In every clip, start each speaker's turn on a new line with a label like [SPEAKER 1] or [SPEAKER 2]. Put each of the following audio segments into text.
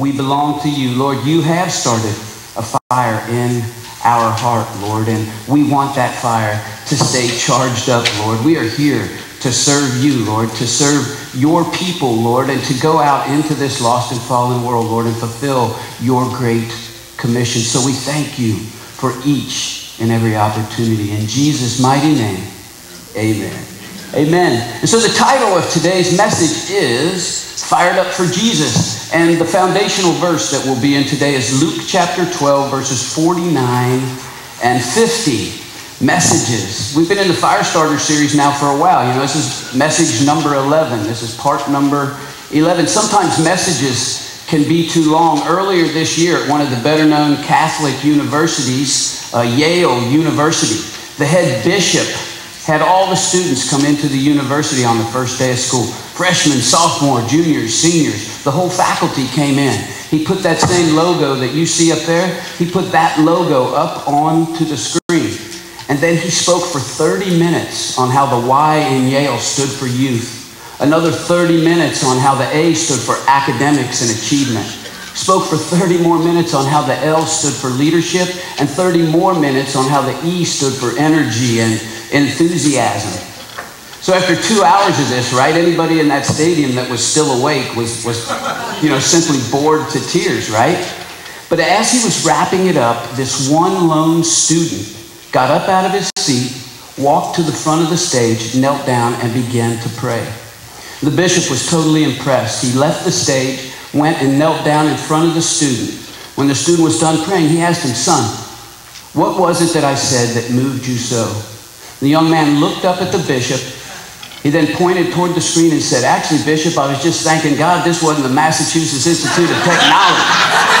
[SPEAKER 1] We belong to you. Lord, you have started a fire in our heart, Lord, and we want that fire to stay charged up, Lord. We are here to serve you, Lord, to serve your people, Lord, and to go out into this lost and fallen world, Lord, and fulfill your great commission. So we thank you for each and every opportunity. In Jesus' mighty name, amen. Amen. And so the title of today's message is Fired Up for Jesus. And the foundational verse that we'll be in today is Luke chapter 12, verses 49 and 50 messages. We've been in the Firestarter series now for a while. You know, this is message number 11. This is part number 11. Sometimes messages can be too long. Earlier this year at one of the better known Catholic universities, uh, Yale University, the head bishop had all the students come into the university on the first day of school. Freshmen, sophomore, juniors, seniors, the whole faculty came in. He put that same logo that you see up there, he put that logo up onto the screen. And then he spoke for 30 minutes on how the Y in Yale stood for youth. Another 30 minutes on how the A stood for academics and achievement. Spoke for 30 more minutes on how the L stood for leadership and 30 more minutes on how the E stood for energy and enthusiasm. So after two hours of this, right, anybody in that stadium that was still awake was, was you know, simply bored to tears, right? But as he was wrapping it up, this one lone student got up out of his seat, walked to the front of the stage, knelt down, and began to pray. The bishop was totally impressed. He left the stage, went and knelt down in front of the student. When the student was done praying, he asked him, Son, what was it that I said that moved you so? The young man looked up at the bishop. He then pointed toward the screen and said, Actually, Bishop, I was just thanking God this wasn't the Massachusetts Institute of Technology.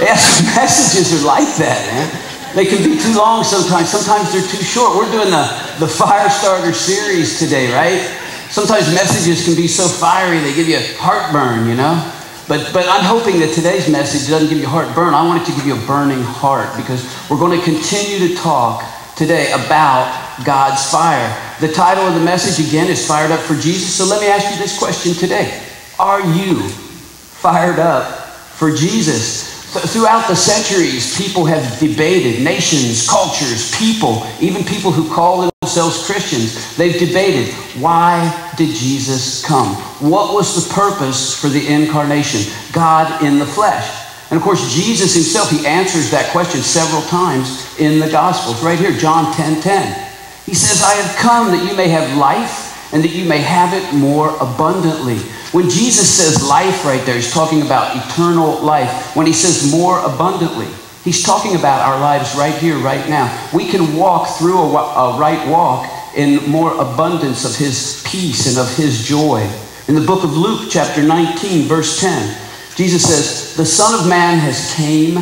[SPEAKER 1] Yes, messages are like that, man. They can be too long sometimes. Sometimes they're too short. We're doing the, the Firestarter series today, right? Sometimes messages can be so fiery they give you a heartburn, you know? But, but I'm hoping that today's message doesn't give you heartburn. I want it to give you a burning heart because we're going to continue to talk today about God's fire. The title of the message again is Fired Up for Jesus. So let me ask you this question today Are you fired up for Jesus? Throughout the centuries, people have debated, nations, cultures, people, even people who call themselves Christians, they've debated why did Jesus come? What was the purpose for the incarnation? God in the flesh. And of course, Jesus himself, he answers that question several times in the Gospels. Right here, John 10 10. He says, I have come that you may have life and that you may have it more abundantly. When Jesus says life right there, he's talking about eternal life. When he says more abundantly, he's talking about our lives right here, right now. We can walk through a, a right walk in more abundance of his peace and of his joy. In the book of Luke, chapter 19, verse 10, Jesus says, The Son of Man has came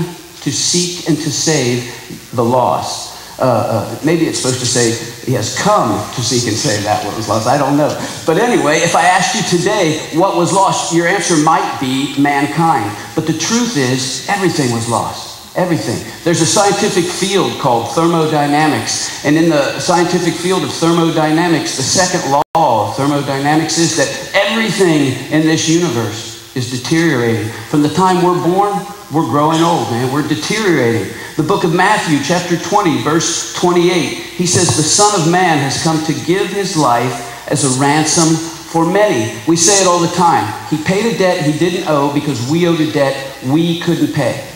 [SPEAKER 1] to seek and to save the lost. Uh, uh, maybe it's supposed to say he has come to seek and save that what was lost. I don't know. But anyway, if I asked you today what was lost, your answer might be mankind. But the truth is, everything was lost. Everything. There's a scientific field called thermodynamics. And in the scientific field of thermodynamics, the second law of thermodynamics is that everything in this universe is deteriorating. From the time we're born, we're growing old, man. We're deteriorating. The book of Matthew, chapter 20, verse 28, he says, The Son of Man has come to give his life as a ransom for many. We say it all the time. He paid a debt he didn't owe because we owed a debt we couldn't pay.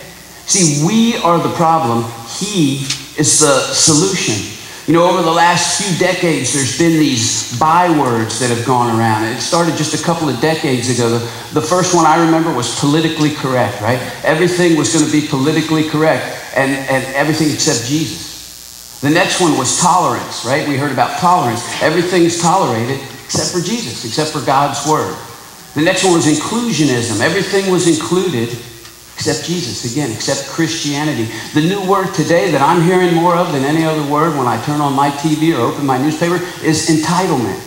[SPEAKER 1] See, we are the problem. He is the solution. You know, over the last few decades, there's been these bywords that have gone around. It started just a couple of decades ago. The, the first one I remember was politically correct, right? Everything was going to be politically correct and, and everything except Jesus. The next one was tolerance, right? We heard about tolerance. Everything's tolerated except for Jesus, except for God's word. The next one was inclusionism. Everything was included except Jesus, again, except Christianity. The new word today that I'm hearing more of than any other word when I turn on my TV or open my newspaper is entitlement.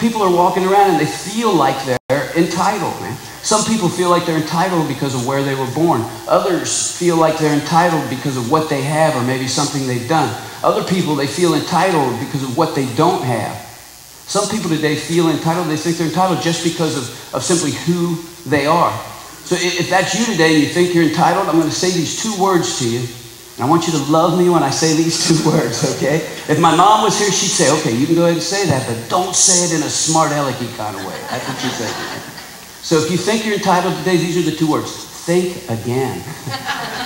[SPEAKER 1] People are walking around and they feel like they're entitled, man. Some people feel like they're entitled because of where they were born. Others feel like they're entitled because of what they have or maybe something they've done. Other people, they feel entitled because of what they don't have. Some people today feel entitled. They think they're entitled just because of, of simply who they are. So if that's you today and you think you're entitled, I'm going to say these two words to you. And I want you to love me when I say these two words, okay? If my mom was here, she'd say, okay, you can go ahead and say that, but don't say it in a smart alecky kind of way. That's what she'd say. So if you think you're entitled today, these are the two words. Think again.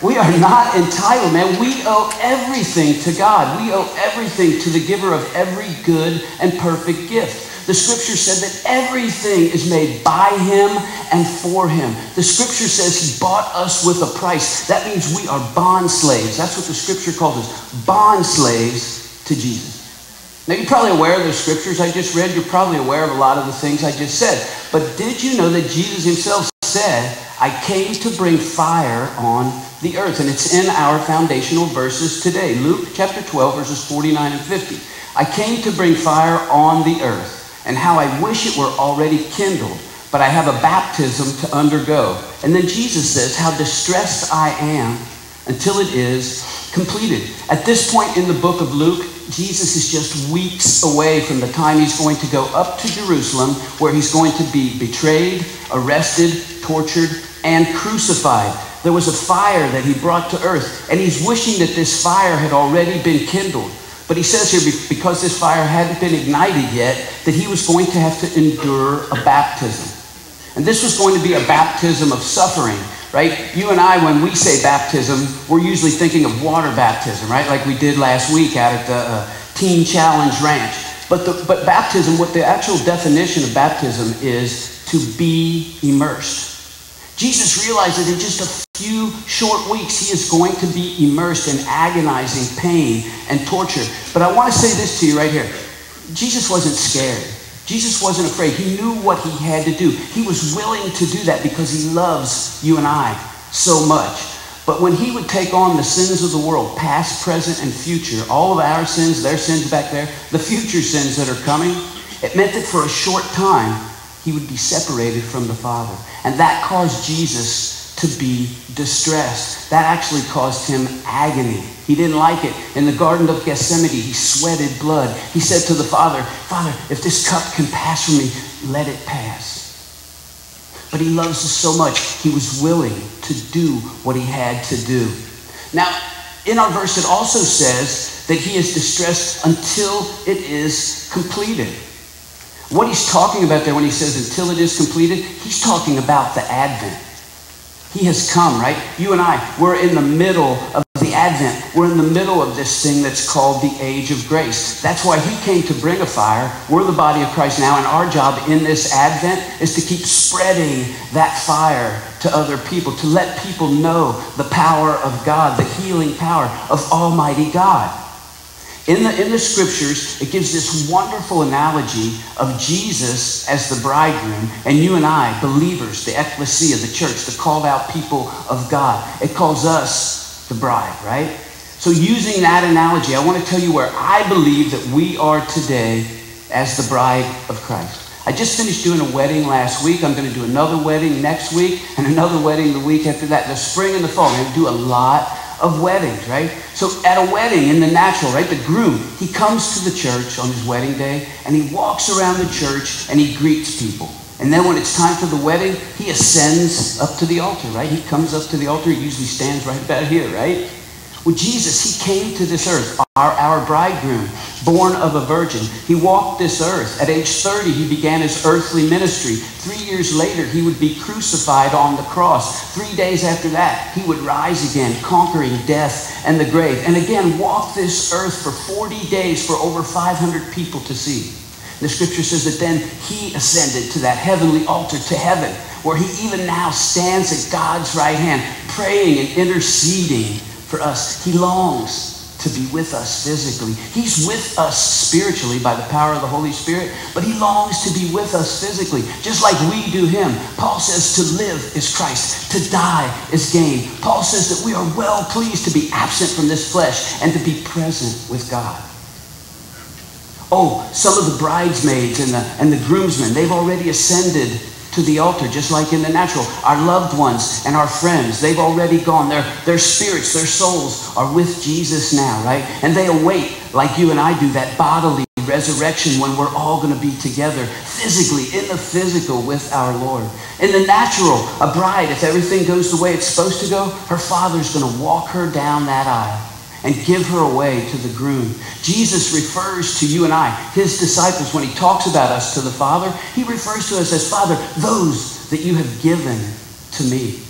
[SPEAKER 1] We are not entitled, man. We owe everything to God. We owe everything to the giver of every good and perfect gift. The scripture said that everything is made by him and for him. The scripture says he bought us with a price. That means we are bond slaves. That's what the scripture calls us bond slaves to Jesus. Now, you're probably aware of the scriptures I just read. You're probably aware of a lot of the things I just said. But did you know that Jesus himself said, I came to bring fire on the earth. And it's in our foundational verses today. Luke chapter 12, verses 49 and 50. I came to bring fire on the earth, and how I wish it were already kindled, but I have a baptism to undergo. And then Jesus says, How distressed I am until it is completed. At this point in the book of Luke, Jesus is just weeks away from the time he's going to go up to Jerusalem, where he's going to be betrayed, arrested, tortured, and crucified. There was a fire that he brought to earth, and he's wishing that this fire had already been kindled. But he says here, because this fire hadn't been ignited yet, that he was going to have to endure a baptism. And this was going to be a baptism of suffering, right? You and I, when we say baptism, we're usually thinking of water baptism, right? Like we did last week out at the uh, Teen Challenge Ranch. But, the, but baptism, what the actual definition of baptism is to be immersed. Jesus realized that in just a few short weeks, he is going to be immersed in agonizing pain and torture. But I want to say this to you right here Jesus wasn't scared. Jesus wasn't afraid. He knew what he had to do. He was willing to do that because he loves you and I so much. But when he would take on the sins of the world, past, present, and future, all of our sins, their sins back there, the future sins that are coming, it meant that for a short time, he would be separated from the Father. And that caused Jesus to be distressed. That actually caused him agony. He didn't like it. In the Garden of Gethsemane, he sweated blood. He said to the Father, Father, if this cup can pass from me, let it pass. But he loves us so much, he was willing to do what he had to do. Now, in our verse, it also says that he is distressed until it is completed. What he's talking about there when he says until it is completed, he's talking about the Advent. He has come, right? You and I, we're in the middle of the Advent. We're in the middle of this thing that's called the age of grace. That's why he came to bring a fire. We're the body of Christ now, and our job in this Advent is to keep spreading that fire to other people, to let people know the power of God, the healing power of Almighty God. In the, in the scriptures, it gives this wonderful analogy of Jesus as the bridegroom and you and I, believers, the ecclesia, the church, the called out people of God. It calls us the bride, right? So, using that analogy, I want to tell you where I believe that we are today as the bride of Christ. I just finished doing a wedding last week. I'm going to do another wedding next week and another wedding the week after that. The spring and the fall. I'm going to do a lot of weddings, right? So at a wedding in the natural, right, the groom, he comes to the church on his wedding day and he walks around the church and he greets people. And then when it's time for the wedding, he ascends up to the altar, right? He comes up to the altar. He usually stands right about here, right? Well, Jesus, he came to this earth, our, our bridegroom, born of a virgin. He walked this earth. At age 30, he began his earthly ministry. Three years later, he would be crucified on the cross. Three days after that, he would rise again, conquering death and the grave. And again, walk this earth for 40 days for over 500 people to see. The scripture says that then he ascended to that heavenly altar to heaven, where he even now stands at God's right hand, praying and interceding for us. He longs to be with us physically. He's with us spiritually by the power of the Holy Spirit, but he longs to be with us physically, just like we do him. Paul says to live is Christ, to die is gain. Paul says that we are well pleased to be absent from this flesh and to be present with God. Oh, some of the bridesmaids and the, and the groomsmen, they've already ascended to the altar, just like in the natural. Our loved ones and our friends, they've already gone. Their, their spirits, their souls are with Jesus now, right? And they await, like you and I do, that bodily resurrection when we're all going to be together physically, in the physical with our Lord. In the natural, a bride, if everything goes the way it's supposed to go, her father's going to walk her down that aisle and give her away to the groom. Jesus refers to you and I, his disciples, when he talks about us to the Father, he refers to us as Father, those that you have given to me.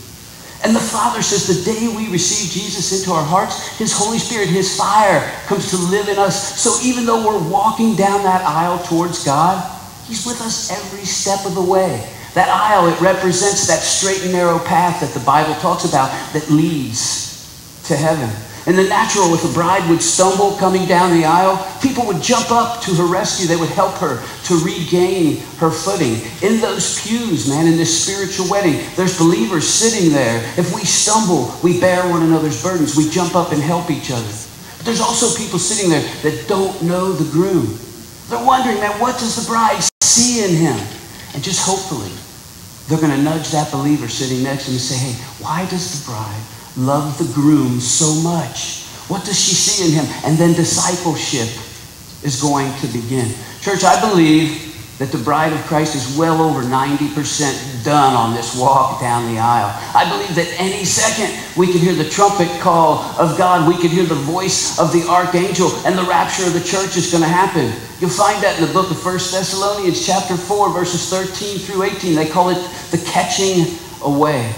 [SPEAKER 1] And the Father says the day we receive Jesus into our hearts, His Holy Spirit, His fire comes to live in us. So even though we're walking down that aisle towards God, He's with us every step of the way. That aisle, it represents that straight and narrow path that the Bible talks about that leads to heaven. In the natural, if a bride would stumble coming down the aisle, people would jump up to her rescue. They would help her to regain her footing. In those pews, man, in this spiritual wedding, there's believers sitting there. If we stumble, we bear one another's burdens. We jump up and help each other. But there's also people sitting there that don't know the groom. They're wondering, man, what does the bride see in him? And just hopefully, they're going to nudge that believer sitting next to him and say, hey, why does the bride love the groom so much? What does she see in him? And then discipleship is going to begin. Church, I believe that the bride of Christ is well over 90% done on this walk down the aisle. I believe that any second we can hear the trumpet call of God, we can hear the voice of the archangel, and the rapture of the church is going to happen. You'll find that in the book of 1 Thessalonians, chapter 4, verses 13 through 18. They call it the catching away.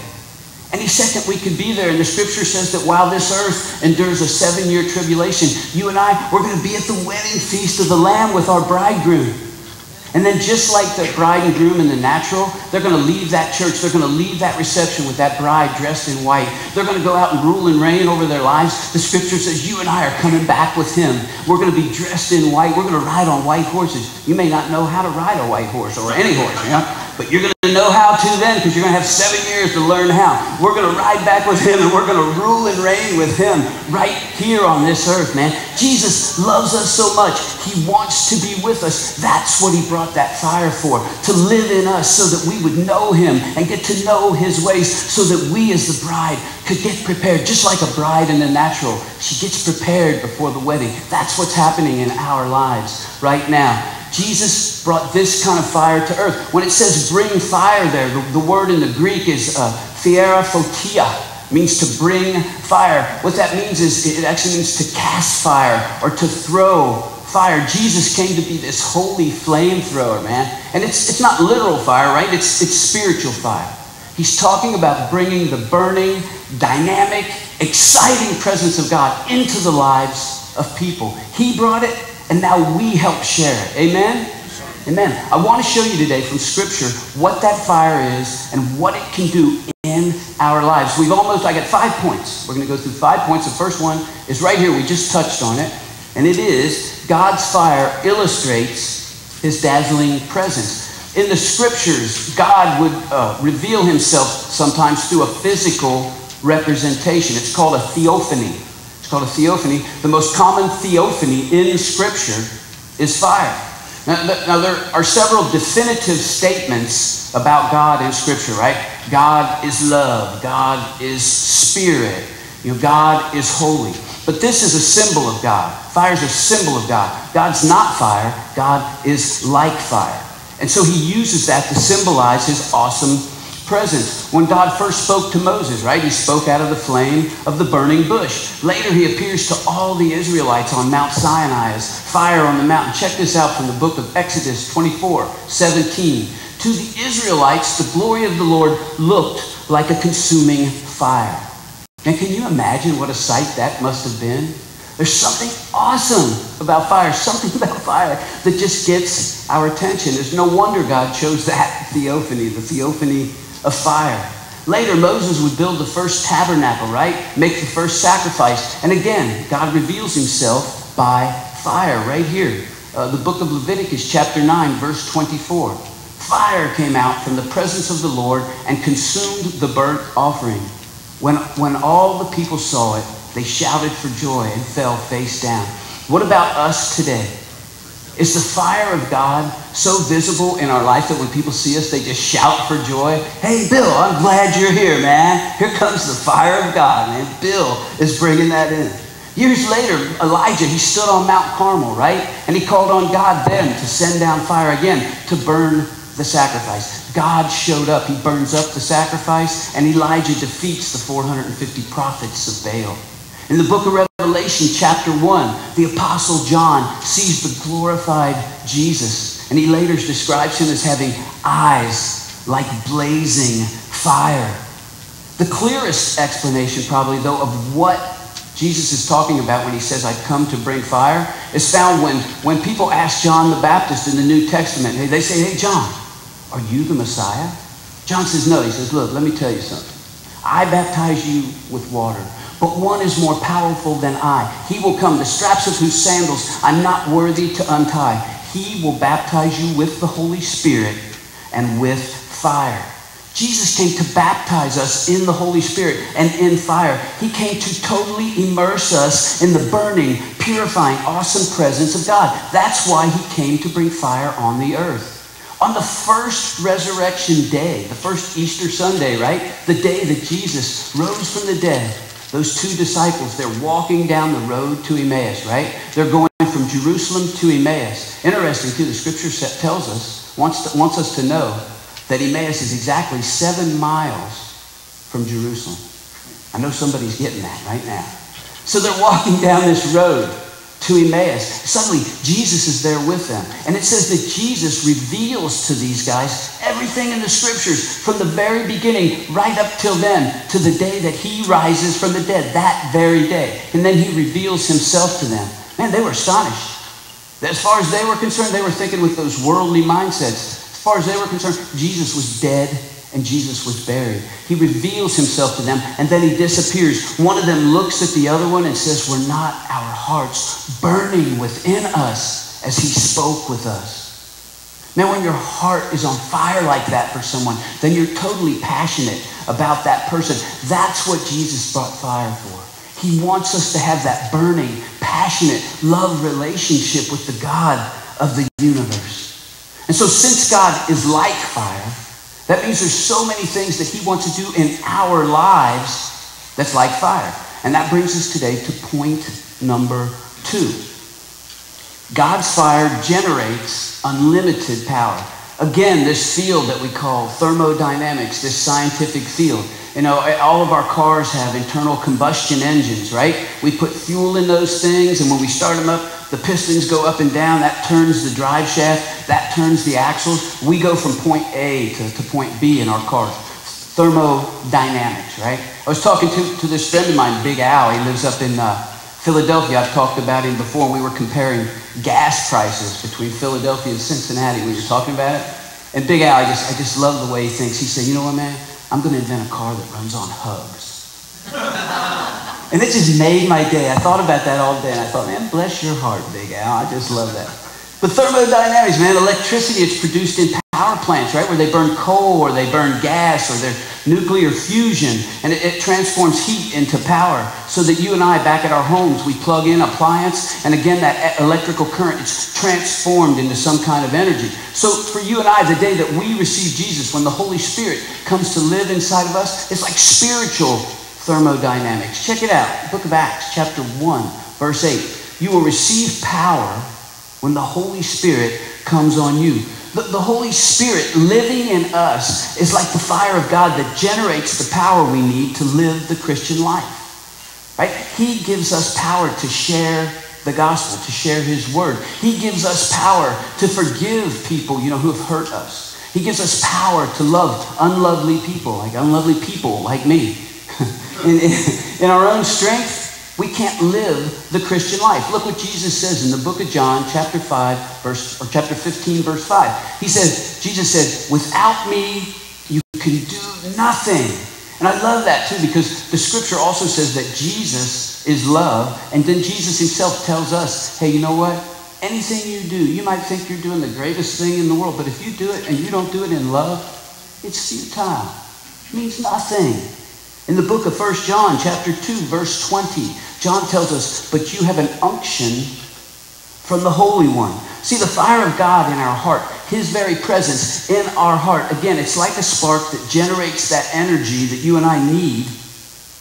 [SPEAKER 1] Any second we could be there. And the scripture says that while this earth endures a seven year tribulation, you and I, we're going to be at the wedding feast of the Lamb with our bridegroom. And then, just like the bride and groom in the natural, they're going to leave that church. They're going to leave that reception with that bride dressed in white. They're going to go out and rule and reign over their lives. The scripture says, You and I are coming back with him. We're going to be dressed in white. We're going to ride on white horses. You may not know how to ride a white horse or any horse, you know? But you're going to know how to then because you're going to have seven years to learn how. We're going to ride back with him and we're going to rule and reign with him right here on this earth, man. Jesus loves us so much. He wants to be with us. That's what he brought that fire for, to live in us so that we would know him and get to know his ways so that we as the bride could get prepared. Just like a bride in the natural, she gets prepared before the wedding. That's what's happening in our lives right now. Jesus brought this kind of fire to earth. When it says bring fire there, the, the word in the Greek is uh, photia, means to bring fire. What that means is it actually means to cast fire or to throw fire. Jesus came to be this holy flamethrower, man. And it's, it's not literal fire, right? It's, it's spiritual fire. He's talking about bringing the burning, dynamic, exciting presence of God into the lives of people. He brought it, and now we help share it. Amen? Amen. I want to show you today from Scripture what that fire is and what it can do in our lives. We've almost, I got five points. We're going to go through five points. The first one is right here. We just touched on it. And it is God's fire illustrates his dazzling presence. In the scriptures, God would uh, reveal himself sometimes through a physical representation. It's called a theophany called a theophany. The most common theophany in Scripture is fire. Now, now, there are several definitive statements about God in Scripture, right? God is love. God is spirit. You know, God is holy. But this is a symbol of God. Fire is a symbol of God. God's not fire. God is like fire. And so he uses that to symbolize his awesome presence. When God first spoke to Moses, right, he spoke out of the flame of the burning bush. Later, he appears to all the Israelites on Mount Sinai as fire on the mountain. Check this out from the book of Exodus 24 17. To the Israelites, the glory of the Lord looked like a consuming fire. And can you imagine what a sight that must have been? There's something awesome about fire, something about fire that just gets our attention. There's no wonder God chose that theophany, the theophany of fire. Later, Moses would build the first tabernacle, right? Make the first sacrifice. And again, God reveals himself by fire right here. Uh, the book of Leviticus, chapter 9, verse 24. Fire came out from the presence of the Lord and consumed the burnt offering. When, when all the people saw it, they shouted for joy and fell face down. What about us today? Is the fire of God so visible in our life that when people see us, they just shout for joy? Hey, Bill, I'm glad you're here, man. Here comes the fire of God, man. Bill is bringing that in. Years later, Elijah, he stood on Mount Carmel, right? And he called on God then to send down fire again to burn the sacrifice. God showed up. He burns up the sacrifice, and Elijah defeats the 450 prophets of Baal. In the book of Revelation, chapter 1, the Apostle John sees the glorified Jesus, and he later describes him as having eyes like blazing fire. The clearest explanation, probably, though, of what Jesus is talking about when he says, I've come to bring fire, is found when, when people ask John the Baptist in the New Testament, hey, they say, Hey, John, are you the Messiah? John says, No. He says, Look, let me tell you something. I baptize you with water, but one is more powerful than I. He will come, the straps of whose sandals I'm not worthy to untie. He will baptize you with the Holy Spirit and with fire. Jesus came to baptize us in the Holy Spirit and in fire. He came to totally immerse us in the burning, purifying, awesome presence of God. That's why he came to bring fire on the earth. On the first resurrection day, the first Easter Sunday, right? The day that Jesus rose from the dead, those two disciples, they're walking down the road to Emmaus, right? They're going from Jerusalem to Emmaus. Interesting, too, the scripture tells us, wants, to, wants us to know that Emmaus is exactly seven miles from Jerusalem. I know somebody's getting that right now. So they're walking down this road to Emmaus. Suddenly, Jesus is there with them. And it says that Jesus reveals to these guys everything in the scriptures from the very beginning right up till then to the day that he rises from the dead, that very day. And then he reveals himself to them. Man, they were astonished. As far as they were concerned, they were thinking with those worldly mindsets. As far as they were concerned, Jesus was dead and Jesus was buried. He reveals himself to them and then he disappears. One of them looks at the other one and says, Were not our hearts burning within us as he spoke with us? Now, when your heart is on fire like that for someone, then you're totally passionate about that person. That's what Jesus brought fire for. He wants us to have that burning, passionate love relationship with the God of the universe. And so, since God is like fire, that means there's so many things that He wants to do in our lives that's like fire. And that brings us today to point number two. God's fire generates unlimited power. Again, this field that we call thermodynamics, this scientific field. You know, all of our cars have internal combustion engines, right? We put fuel in those things, and when we start them up, the pistons go up and down. That turns the drive shaft. That turns the axles. We go from point A to, to point B in our cars. Thermodynamics, right? I was talking to, to this friend of mine, Big Al. He lives up in uh, Philadelphia. I've talked about him before. We were comparing gas prices between Philadelphia and Cincinnati. We were talking about it. And Big Al, I just, I just love the way he thinks. He said, you know what, man? I'm going to invent a car that runs on hugs. And it just made my day. I thought about that all day, and I thought, man, bless your heart, Big Al. I just love that. But thermodynamics, man, electricity is produced in power plants, right? Where they burn coal or they burn gas or there's nuclear fusion, and it, it, transforms heat into power so that you and I, back at our homes, we plug in appliance, and again, that electrical current is transformed into some kind of energy. So for you and I, the day that we receive Jesus, when the Holy Spirit comes to live inside of us, it's like spiritual thermodynamics. Check it out. Book of Acts, chapter 1, verse 8. You will receive power when the Holy Spirit comes on you. The, the Holy Spirit living in us is like the fire of God that generates the power we need to live the Christian life. Right? He gives us power to share the gospel, to share his word. He gives us power to forgive people, you know, who have hurt us. He gives us power to love unlovely people, like unlovely people like me in, in, our own strength, we can't live the Christian life. Look what Jesus says in the book of John, chapter 5, verse, or chapter 15, verse 5. He says, Jesus said, without me, you can do nothing. And I love that too because the scripture also says that Jesus is love. And then Jesus himself tells us, hey, you know what? Anything you do, you might think you're doing the greatest thing in the world, but if you do it and you don't do it in love, it's futile. It means nothing. In the book of 1 John, chapter 2, verse 20, John tells us, But you have an unction from the Holy One. See, the fire of God in our heart, His very presence in our heart, again, it's like a spark that generates that energy that you and I need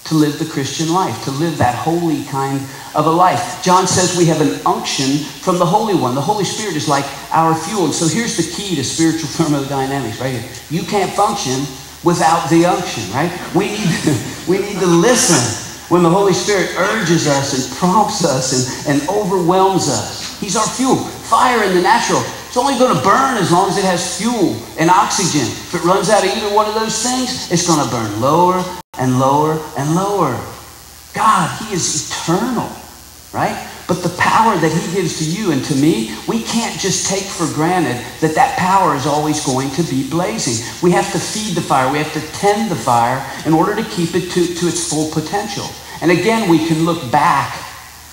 [SPEAKER 1] to live the Christian life, to live that holy kind of a life. John says we have an unction from the Holy One. The Holy Spirit is like our fuel. And so here's the key to spiritual thermodynamics right here. You can't function without the unction, right? We need, we need to listen when the Holy Spirit urges us and prompts us and, and overwhelms us. He's our fuel. Fire in the natural, it's only going to burn as long as it has fuel and oxygen. If it runs out of either one of those things, it's going to burn lower and lower and lower. God, He is eternal, right? But the power that he gives to you and to me, we can't just take for granted that that power is always going to be blazing. We have to feed the fire. We have to tend the fire in order to keep it to, to its full potential. And again, we can look back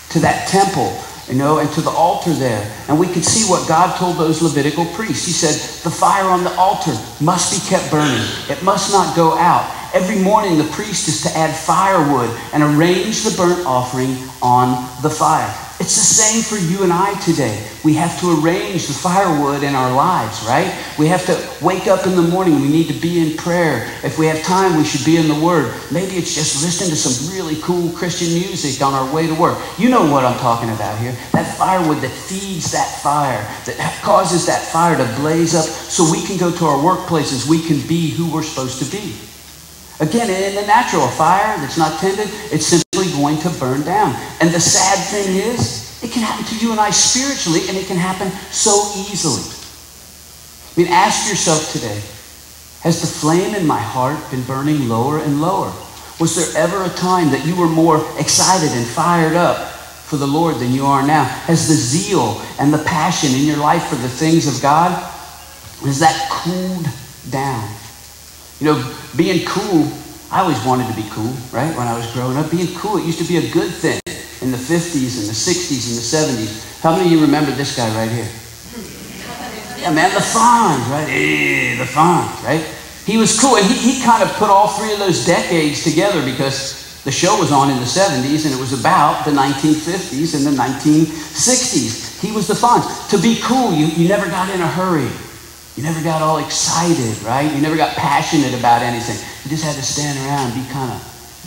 [SPEAKER 1] to that temple, you know, and to the altar there. And we can see what God told those Levitical priests. He said, the fire on the altar must be kept burning. It must not go out. Every morning, the priest is to add firewood and arrange the burnt offering on the fire. It's the same for you and I today. We have to arrange the firewood in our lives, right? We have to wake up in the morning. We need to be in prayer. If we have time, we should be in the Word. Maybe it's just listening to some really cool Christian music on our way to work. You know what I'm talking about here. That firewood that feeds that fire, that causes that fire to blaze up so we can go to our workplaces. We can be who we're supposed to be. Again, in the natural, a fire that's not tended, it's simply going to burn down. And the sad thing is, it can happen to you and I spiritually, and it can happen so easily. I mean, ask yourself today, has the flame in my heart been burning lower and lower? Was there ever a time that you were more excited and fired up for the Lord than you are now? Has the zeal and the passion in your life for the things of God, has that cooled down? You know, being cool, I always wanted to be cool, right? When I was growing up, being cool, it used to be a good thing in the 50s and the 60s and the 70s. How many of you remember this guy right here? Yeah, man, the Fonz, right? Hey, the Fonz, right? He was cool, and he, he kind of put all three of those decades together because the show was on in the 70s, and it was about the 1950s and the 1960s. He was the Fonz. To be cool, you, you never got in a hurry. You never got all excited, right? You never got passionate about anything. You just had to stand around be kind of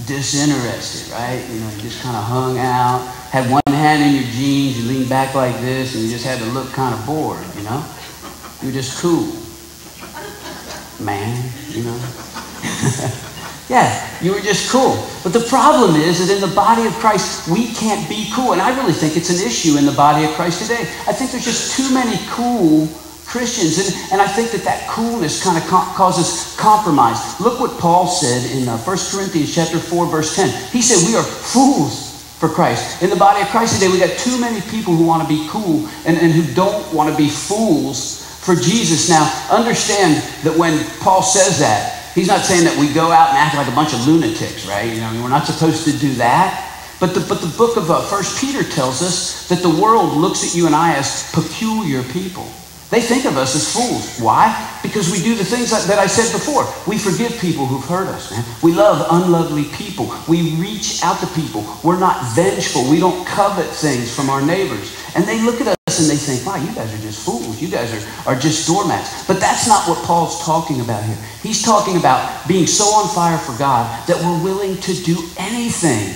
[SPEAKER 1] disinterested, right? You know, you just kind of hung out, had one hand in your jeans, you leaned back like this, and you just had to look kind of bored, you know? You're just cool. Man, you know? yeah, you were just cool. But the problem is that in the body of Christ, we can't be cool. And I really think it's an issue in the body of Christ today. I think there's just too many cool Christians. And, and I think that that coolness kind of com- causes compromise. Look what Paul said in uh, 1 Corinthians chapter 4, verse 10. He said, we are fools for Christ. In the body of Christ today, we got too many people who want to be cool and, and who don't want to be fools for Jesus. Now, understand that when Paul says that, he's not saying that we go out and act like a bunch of lunatics, right? You know, I mean, we're not supposed to do that. But the, but the book of uh, 1 Peter tells us that the world looks at you and I as peculiar people. They think of us as fools. Why? Because we do the things that, I said before. We forgive people who've hurt us, man. We love unlovely people. We reach out to people. We're not vengeful. We don't covet things from our neighbors. And they look at us and they think, wow, you guys are just fools. You guys are, are just doormats. But that's not what Paul's talking about here. He's talking about being so on fire for God that we're willing to do anything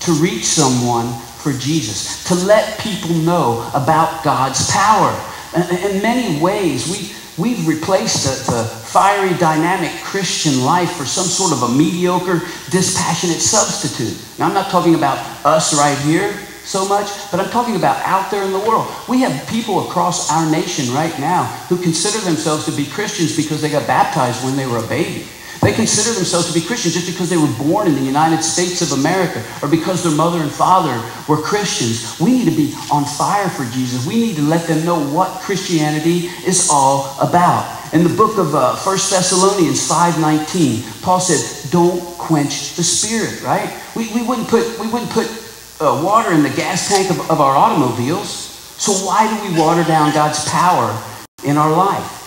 [SPEAKER 1] to reach someone for Jesus, to let people know about God's power. In many ways, we, we've replaced the, the fiery, dynamic Christian life for some sort of a mediocre, dispassionate substitute. Now, I'm not talking about us right here so much, but I'm talking about out there in the world. We have people across our nation right now who consider themselves to be Christians because they got baptized when they were a baby. They consider themselves to be Christians just because they were born in the United States of America or because their mother and father were Christians. We need to be on fire for Jesus. We need to let them know what Christianity is all about. In the book of uh, 1 Thessalonians 5.19, Paul said, don't quench the spirit, right? We, we wouldn't put, we wouldn't put uh, water in the gas tank of, of our automobiles. So why do we water down God's power in our life?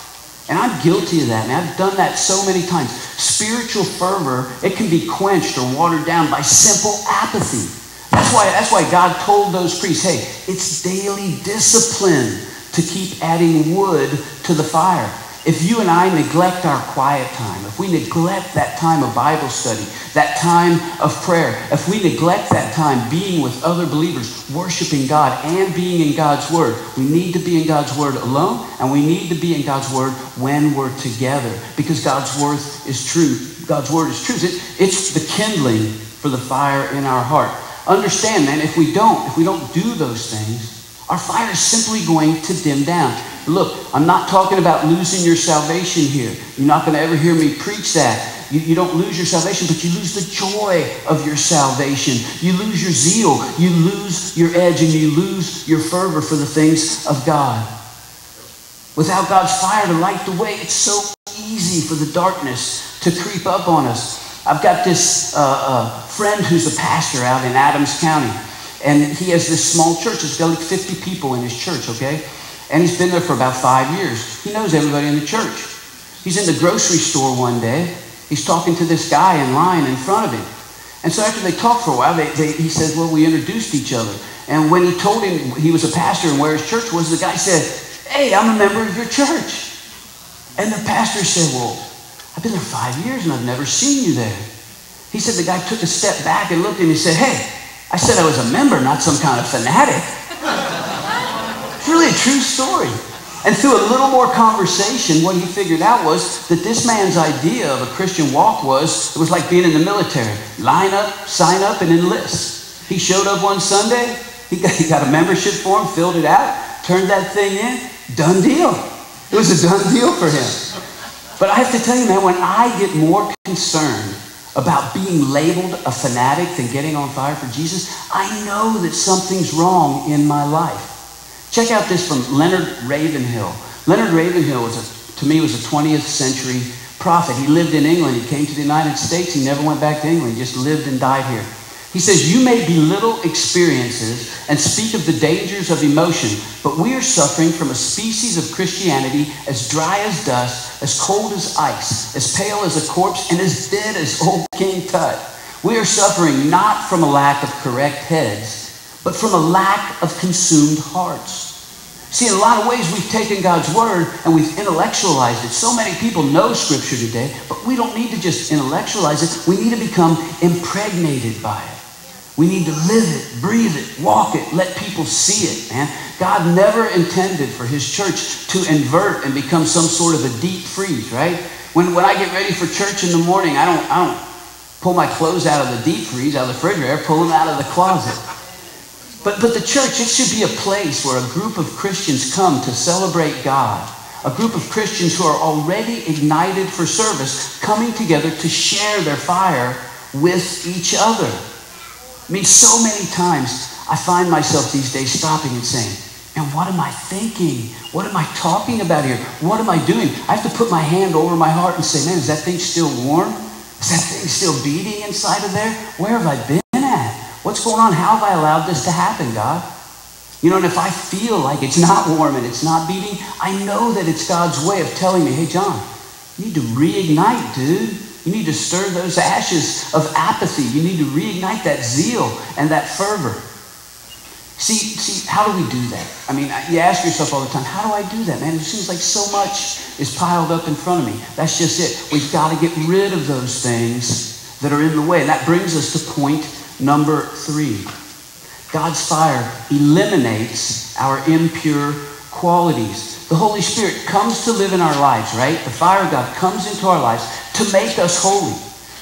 [SPEAKER 1] And I'm guilty of that, man. I've done that so many times. Spiritual fervor, it can be quenched or watered down by simple apathy. That's why, that's why God told those priests, hey, it's daily discipline to keep adding wood to the fire. If you and I neglect our quiet time, if we neglect that time of Bible study, that time of prayer, if we neglect that time being with other believers, worshiping God and being in God's Word, we need to be in God's Word alone and we need to be in God's Word when we're together because God's Word is true. God's Word is truth. It, it's the kindling for the fire in our heart. Understand, man, if we don't, if we don't do those things, our fire is simply going to dim down. Look, I'm not talking about losing your salvation here. You're not going to ever hear me preach that. You, you, don't lose your salvation, but you lose the joy of your salvation. You lose your zeal. You lose your edge and you lose your fervor for the things of God. Without God's fire to light the way, it's so easy for the darkness to creep up on us. I've got this uh, uh, friend who's a pastor out in Adams County, and he has this small church. It's got like 50 people in his church, okay? And he's been there for about five years. He knows everybody in the church. He's in the grocery store one day. He's talking to this guy in line in front of him. And so after they talked for a while, they, they, he says, well, we introduced each other. And when he told him he was a pastor and where his church was, the guy said, hey, I'm a member of your church. And the pastor said, well, I've been there five years and I've never seen you there. He said the guy took a step back and looked at him and said, hey, I said I was a member, not some kind of fanatic. Really a true story. And through a little more conversation, what he figured out was that this man's idea of a Christian walk was it was like being in the military. Line up, sign up, and enlist. He showed up one Sunday, he got, he got a membership form, filled it out, turned that thing in, done deal. It was a done deal for him. But I have to tell you, man, when I get more concerned about being labeled a fanatic than getting on fire for Jesus, I know that something's wrong in my life. Check out this from Leonard Ravenhill. Leonard Ravenhill was a, to me was a 20th century prophet. He lived in England. He came to the United States. He never went back to England. He just lived and died here. He says, You may belittle experiences and speak of the dangers of emotion, but we are suffering from a species of Christianity as dry as dust, as cold as ice, as pale as a corpse, and as dead as old King Tut. We are suffering not from a lack of correct heads, but from a lack of consumed hearts. See, in a lot of ways, we've taken God's word and we've intellectualized it. So many people know Scripture today, but we don't need to just intellectualize it. We need to become impregnated by it. We need to live it, breathe it, walk it, let people see it, man. God never intended for his church to invert and become some sort of a deep freeze, right? When, when I get ready for church in the morning, I don't, I don't pull my clothes out of the deep freeze, out of the refrigerator, pull them out of the closet. But, but the church, it should be a place where a group of Christians come to celebrate God. A group of Christians who are already ignited for service, coming together to share their fire with each other. I mean, so many times I find myself these days stopping and saying, and what am I thinking? What am I talking about here? What am I doing? I have to put my hand over my heart and say, man, is that thing still warm? Is that thing still beating inside of there? Where have I been? What's going on? How have I allowed this to happen, God? You know, and if I feel like it's not warm and it's not beating, I know that it's God's way of telling me, hey, John, you need to reignite, dude. You need to stir those ashes of apathy. You need to reignite that zeal and that fervor. See, see, how do we do that? I mean, you ask yourself all the time, how do I do that, man? It seems like so much is piled up in front of me. That's just it. We've got to get rid of those things that are in the way. And that brings us to point Number three, God's fire eliminates our impure qualities. The Holy Spirit comes to live in our lives, right? The fire of God comes into our lives to make us holy.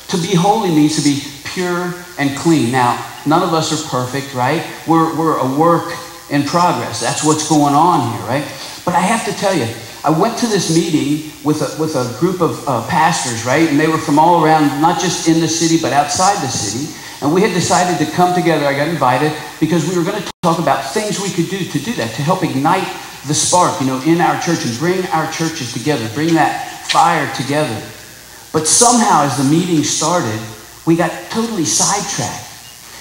[SPEAKER 1] To be holy means to be pure and clean. Now, none of us are perfect, right? We're, we're a work in progress. That's what's going on here, right? But I have to tell you, I went to this meeting with a, with a group of uh, pastors, right? And they were from all around, not just in the city, but outside the city. And we had decided to come together. I got invited because we were going to talk about things we could do to do that, to help ignite the spark, you know, in our church and bring our churches together, bring that fire together. But somehow, as the meeting started, we got totally sidetracked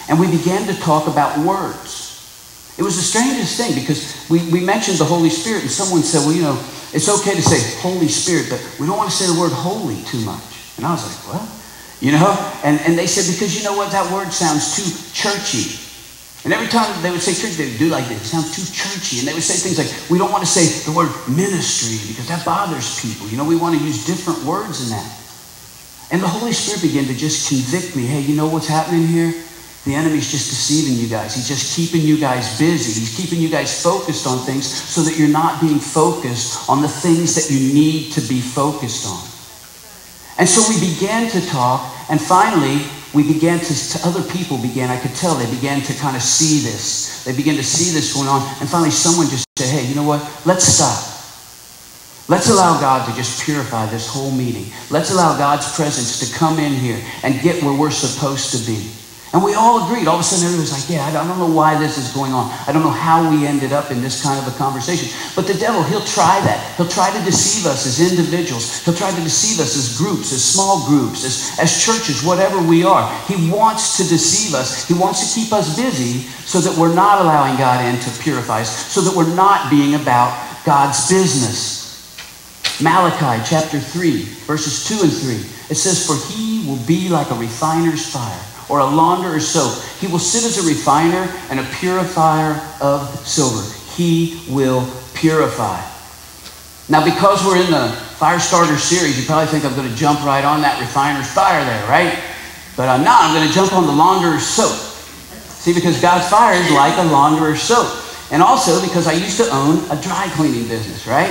[SPEAKER 1] and we began to talk about words. It was the strangest thing because we, we mentioned the Holy Spirit, and someone said, Well, you know, it's okay to say Holy Spirit, but we don't want to say the word holy too much. And I was like, Well, you know? And, and they said, because you know what? That word sounds too churchy. And every time they would say church, they would do like this. It sounds too churchy. And they would say things like, we don't want to say the word ministry because that bothers people. You know, we want to use different words in that. And the Holy Spirit began to just convict me. Hey, you know what's happening here? The enemy's just deceiving you guys. He's just keeping you guys busy. He's keeping you guys focused on things so that you're not being focused on the things that you need to be focused on. And so we began to talk, and finally, we began to, to, other people began, I could tell, they began to kind of see this. They began to see this going on. And finally, someone just said, hey, you know what? Let's stop. Let's allow God to just purify this whole meeting. Let's allow God's presence to come in here and get where we're supposed to be. And we all agreed. All of a sudden, everybody's like, yeah, I don't know why this is going on. I don't know how we ended up in this kind of a conversation. But the devil, he'll try that. He'll try to deceive us as individuals. He'll try to deceive us as groups, as small groups, as, as churches, whatever we are. He wants to deceive us. He wants to keep us busy so that we're not allowing God in to purify us, so that we're not being about God's business. Malachi chapter 3, verses 2 and 3. It says, For he will be like a refiner's fire or a launderer's soap. He will sit as a refiner and a purifier of silver. He will purify. Now, because we're in the fire starter series, you probably think I'm going to jump right on that refiner's fire there, right? But I'm not. I'm going to jump on the launderer's soap. See, because God's fire is like a launderer's soap. And also because I used to own a dry cleaning business, right?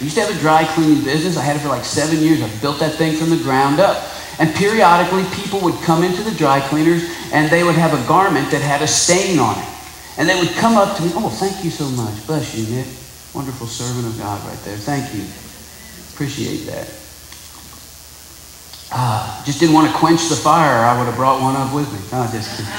[SPEAKER 1] I used to have a dry cleaning business. I had it for like seven years. I built that thing from the ground up. And periodically, people would come into the dry cleaners and they would have a garment that had a stain on it. And they would come up to me, oh, thank you so much. Bless you, Nick. Wonderful servant of God right there. Thank you. Appreciate that. Ah, just didn't want to quench the fire. I would have brought one up with me. No, just kidding.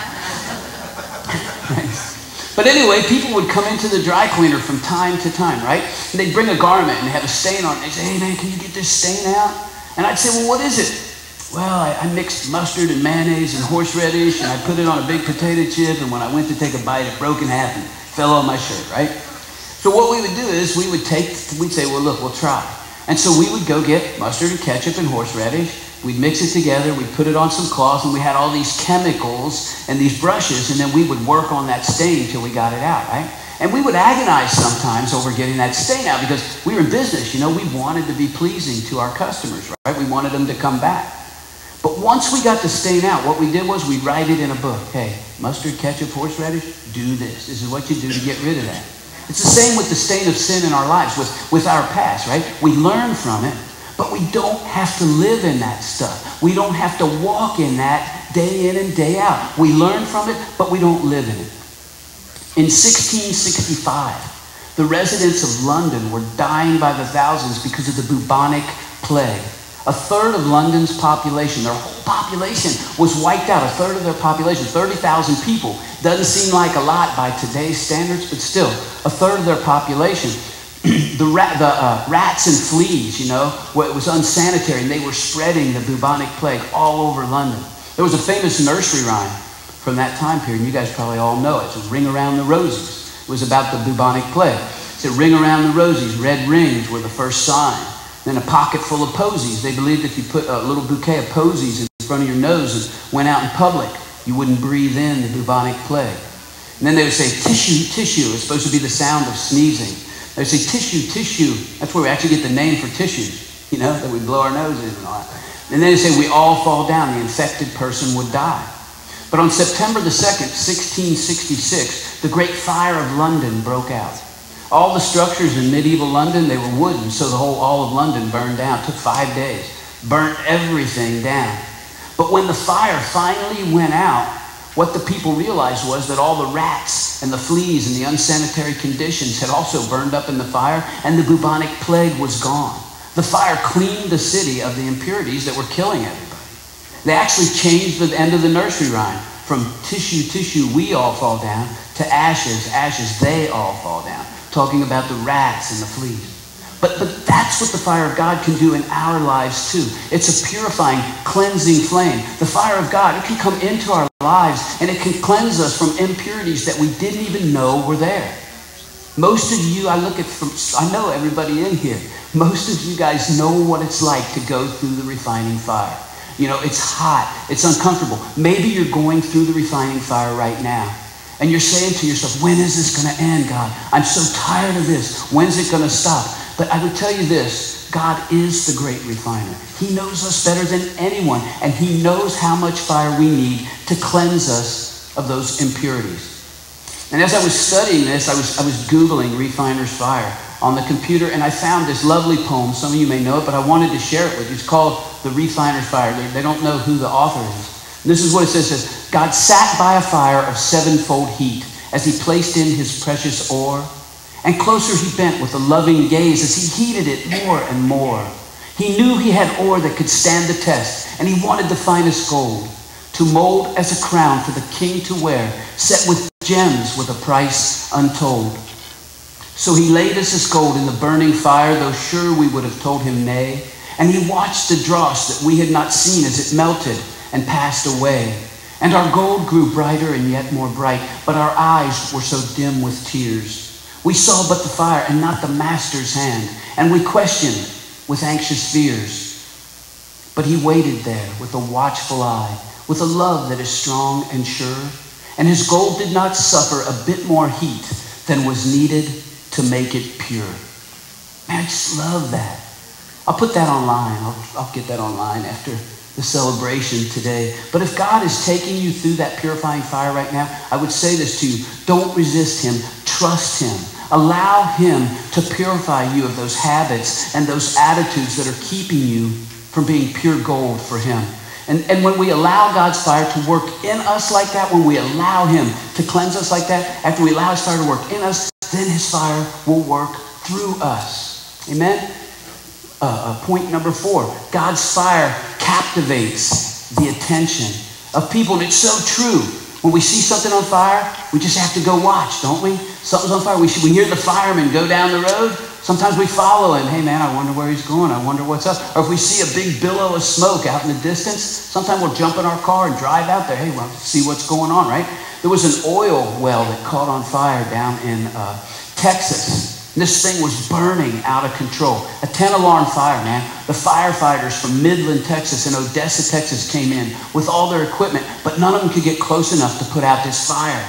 [SPEAKER 1] But anyway, people would come into the dry cleaner from time to time, right? And they'd bring a garment and have a stain on it. They'd say, hey man, can you get this stain out? And I'd say, well, what is it? Well, I, I, mixed mustard and mayonnaise and horseradish, and I put it on a big potato chip, and when I went to take a bite, it broke in half and fell on my shirt, right? So what we would do is we would take, we'd say, well, look, we'll try. And so we would go get mustard and ketchup and horseradish. We'd mix it together. We'd put it on some cloths, and we had all these chemicals and these brushes, and then we would work on that stain till we got it out, right? And we would agonize sometimes over getting that stain out because we were in business. You know, we wanted to be pleasing to our customers, right? We wanted them to come back. But once we got the stain out, what we did was we write it in a book. Hey, mustard, ketchup, horseradish, do this. This is what you do to get rid of that. It's the same with the stain of sin in our lives, with, with our past, right? We learn from it, but we don't have to live in that stuff. We don't have to walk in that day in and day out. We learn from it, but we don't live in it. In 1665, the residents of London were dying by the thousands because of the bubonic plague. A third of London's population, their whole population was wiped out. A third of their population, 30,000 people. Doesn't seem like a lot by today's standards, but still, a third of their population. the, rat, the uh, rats and fleas, you know, it was unsanitary, and they were spreading the bubonic plague all over London. There was a famous nursery rhyme from that time period, and you guys probably all know it. It was Ring Around the Roses. It was about the bubonic plague. It said, Ring around the roses, red rings were the first sign then a pocket full of posies. They believed if you put a little bouquet of posies in front of your nose and went out in public, you wouldn't breathe in the bubonic plague. And then they would say, tissue, tissue. It's supposed to be the sound of sneezing. They would say, tissue, tissue. That's where we actually get the name for tissues, you know, that we blow our nose in and all that. And then they say, we all fall down. The infected person would die. But on September the 2nd, 1666, the Great Fire of London broke out. All the structures in medieval London, they were wooden, so the whole all of London burned down. It took five days. Burnt everything down. But when the fire finally went out, what the people realized was that all the rats and the fleas and the unsanitary conditions had also burned up in the fire, and the bubonic plague was gone. The fire cleaned the city of the impurities that were killing everybody. They actually changed the end of the nursery rhyme from tissue, tissue, we all fall down, to ashes, ashes, they all fall down talking about the rats and the fleas. But, but that's what the fire of God can do in our lives too. It's a purifying, cleansing flame. The fire of God, it can come into our lives and it can cleanse us from impurities that we didn't even know were there. Most of you, I look at from, I know everybody in here. Most of you guys know what it's like to go through the refining fire. You know, it's hot, it's uncomfortable. Maybe you're going through the refining fire right now. And you're saying to yourself, when is this going to end, God? I'm so tired of this. When's it going to stop? But I would tell you this God is the great refiner. He knows us better than anyone, and He knows how much fire we need to cleanse us of those impurities. And as I was studying this, I was, I was Googling refiner's fire on the computer, and I found this lovely poem. Some of you may know it, but I wanted to share it with you. It's called The Refiner's Fire. They, they don't know who the author is. And this is what it says. It says, God sat by a fire of sevenfold heat as he placed in his precious ore. And closer he bent with a loving gaze as he heated it more and more. He knew he had ore that could stand the test, and he wanted the finest gold to mold as a crown for the king to wear, set with gems with a price untold. So he laid us as gold in the burning fire, though sure we would have told him nay. And he watched the dross that we had not seen as it melted and passed away. And our gold grew brighter and yet more bright, but our eyes were so dim with tears. We saw but the fire and not the master's hand, and we questioned with anxious fears. But he waited there with a watchful eye, with a love that is strong and sure. And his gold did not suffer a bit more heat than was needed to make it pure. Man, I just love that. I'll put that online. I'll, I'll get that online after the celebration today. But if God is taking you through that purifying fire right now, I would say this to you. Don't resist him. Trust him. Allow him to purify you of those habits and those attitudes that are keeping you from being pure gold for him. And, and when we allow God's fire to work in us like that, when we allow him to cleanse us like that, after we allow his fire to work in us, then his fire will work through us. Amen? Uh, uh, point number four God's fire captivates the attention of people. And it's so true. When we see something on fire, we just have to go watch, don't we? Something's on fire. We, should, we hear the fireman go down the road. Sometimes we follow him. Hey, man, I wonder where he's going. I wonder what's up. Or if we see a big billow of smoke out in the distance, sometimes we'll jump in our car and drive out there. Hey, well, see what's going on, right? There was an oil well that caught on fire down in uh, Texas. This thing was burning out of control. A 10 alarm fire, man. The firefighters from Midland, Texas and Odessa, Texas came in with all their equipment, but none of them could get close enough to put out this fire.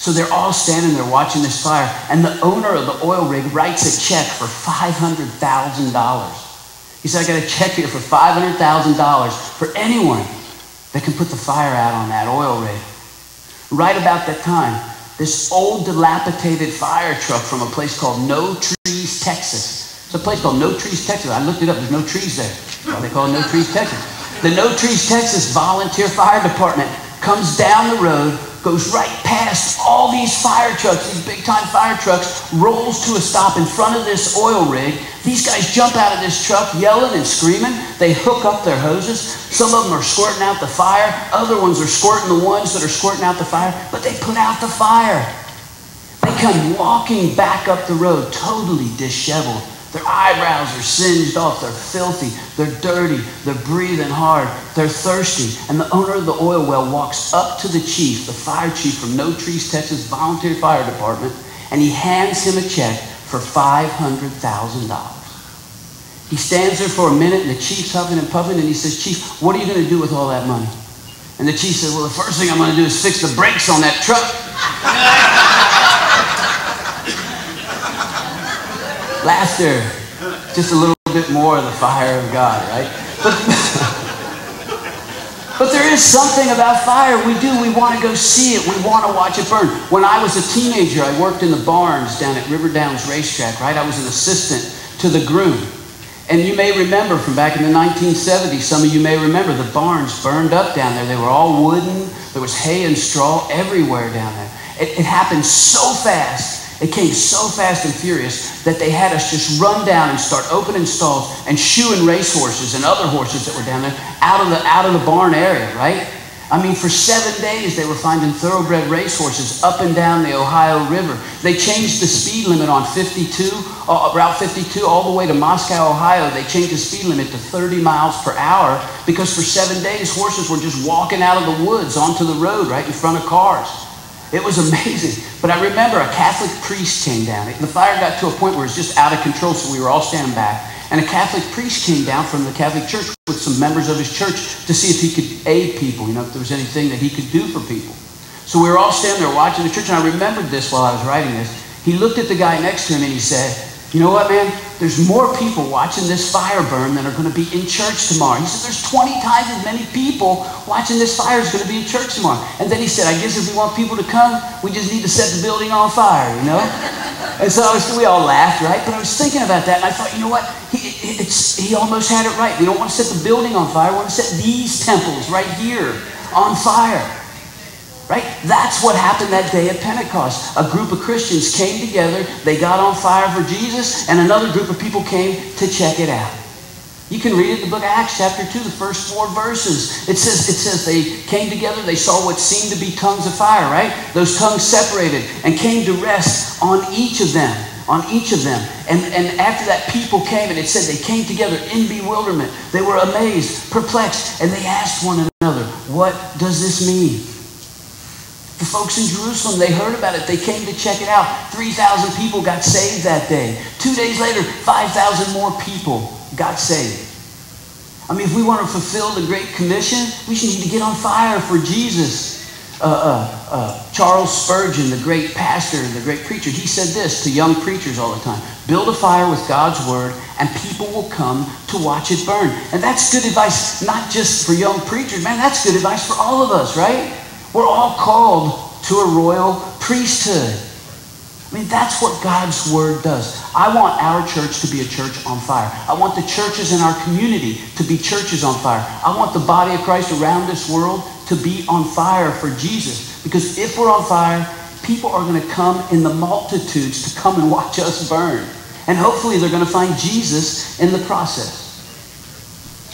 [SPEAKER 1] So they're all standing there watching this fire, and the owner of the oil rig writes a check for $500,000. He said, I got a check here for $500,000 for anyone that can put the fire out on that oil rig. Right about that time, this old dilapidated fire truck from a place called No Trees, Texas. It's a place called No Trees, Texas. I looked it up. There's no trees there. Why they call it No Trees, Texas. The No Trees, Texas volunteer fire department comes down the road goes right past all these fire trucks, these big time fire trucks, rolls to a stop in front of this oil rig. These guys jump out of this truck yelling and screaming. They hook up their hoses. Some of them are squirting out the fire. Other ones are squirting the ones that are squirting out the fire. But they put out the fire. They come walking back up the road, totally disheveled their eyebrows are singed off. They're filthy. They're dirty. They're breathing hard. They're thirsty. And the owner of the oil well walks up to the chief, the fire chief from No Trees, Texas Volunteer Fire Department, and he hands him a check for $500,000. He stands there for a minute, and the chief's huffing and puffing, and he says, Chief, what are you going to do with all that money? And the chief says, Well, the first thing I'm going to do is fix the brakes on that truck. Laughter. Just a little bit more of the fire of God, right? But, but there is something about fire. We do. We want to go see it. We want to watch it burn. When I was a teenager, I worked in the barns down at River Downs Racetrack, right? I was an assistant to the groom. And you may remember from back in the 1970s, some of you may remember the barns burned up down there. They were all wooden. There was hay and straw everywhere down there. It, it happened so fast it came so fast and furious that they had us just run down and start opening stalls and shooing racehorses and other horses that were down there out of the out of the barn area, right? I mean, for seven days they were finding thoroughbred racehorses up and down the Ohio River. They changed the speed limit on 52, uh, Route 52, all the way to Moscow, Ohio. They changed the speed limit to 30 miles per hour because for seven days horses were just walking out of the woods onto the road right in front of cars. It was amazing. But I remember a Catholic priest came down. The fire got to a point where it was just out of control, so we were all standing back. And a Catholic priest came down from the Catholic Church with some members of his church to see if he could aid people, you know, if there was anything that he could do for people. So we were all standing there watching the church, and I remembered this while I was writing this. He looked at the guy next to him and he said, you know what, man? There's more people watching this fire burn than are going to be in church tomorrow. He said, there's 20 times as many people watching this fire is going to be in church tomorrow. And then he said, I guess if we want people to come, we just need to set the building on fire, you know? and so was, we all laughed, right? But I was thinking about that, and I thought, you know what? He, he almost had it right. We don't want to set the building on fire. We want to set these temples right here on fire. Right? That's what happened that day at Pentecost. A group of Christians came together, they got on fire for Jesus, and another group of people came to check it out. You can read it in the book of Acts, chapter 2, the first four verses. It says, it says they came together, they saw what seemed to be tongues of fire, right? Those tongues separated and came to rest on each of them. On each of them. And, and after that, people came, and it said they came together in bewilderment. They were amazed, perplexed, and they asked one another, What does this mean? The folks in Jerusalem, they heard about it. They came to check it out. 3,000 people got saved that day. Two days later, 5,000 more people got saved. I mean, if we want to fulfill the Great Commission, we should need to get on fire for Jesus. Uh, uh, uh, Charles Spurgeon, the great pastor, the great preacher, he said this to young preachers all the time build a fire with God's word, and people will come to watch it burn. And that's good advice, not just for young preachers, man, that's good advice for all of us, right? We're all called to a royal priesthood. I mean, that's what God's word does. I want our church to be a church on fire. I want the churches in our community to be churches on fire. I want the body of Christ around this world to be on fire for Jesus. Because if we're on fire, people are going to come in the multitudes to come and watch us burn. And hopefully they're going to find Jesus in the process.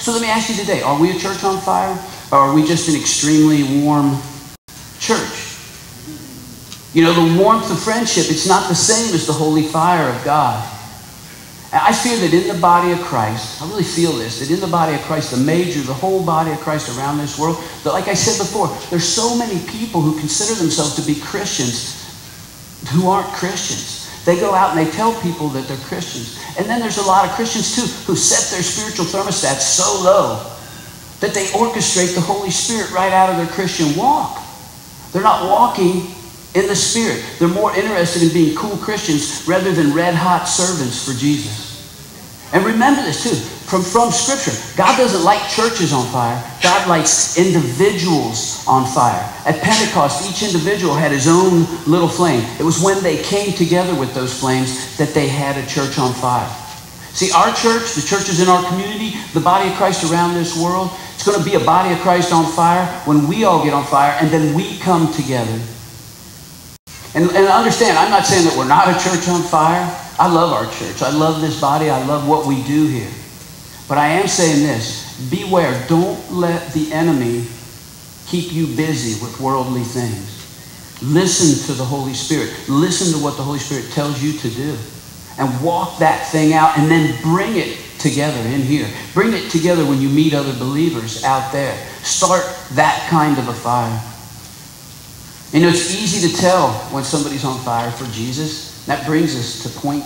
[SPEAKER 1] So let me ask you today, are we a church on fire? Or are we just an extremely warm church. You know, the warmth of friendship, it's not the same as the holy fire of God. I fear that in the body of Christ, I really feel this, that in the body of Christ, the major, the whole body of Christ around this world, that like I said before, there's so many people who consider themselves to be Christians who aren't Christians. They go out and they tell people that they're Christians. And then there's a lot of Christians too who set their spiritual thermostats so low that they orchestrate the Holy Spirit right out of their Christian walk. They're not walking in the Spirit. They're more interested in being cool Christians rather than red hot servants for Jesus. And remember this too from, from Scripture. God doesn't like churches on fire, God likes individuals on fire. At Pentecost, each individual had his own little flame. It was when they came together with those flames that they had a church on fire. See, our church, the churches in our community, the body of Christ around this world, going to be a body of Christ on fire when we all get on fire and then we come together. And, and understand, I'm not saying that we're not a church on fire. I love our church. I love this body. I love what we do here. But I am saying this beware. Don't let the enemy keep you busy with worldly things. Listen to the Holy Spirit. Listen to what the Holy Spirit tells you to do and walk that thing out and then bring it together in here. Bring it together when you meet other believers out there. Start that kind of a fire. You know, it's easy to tell when somebody's on fire for Jesus. That brings us to point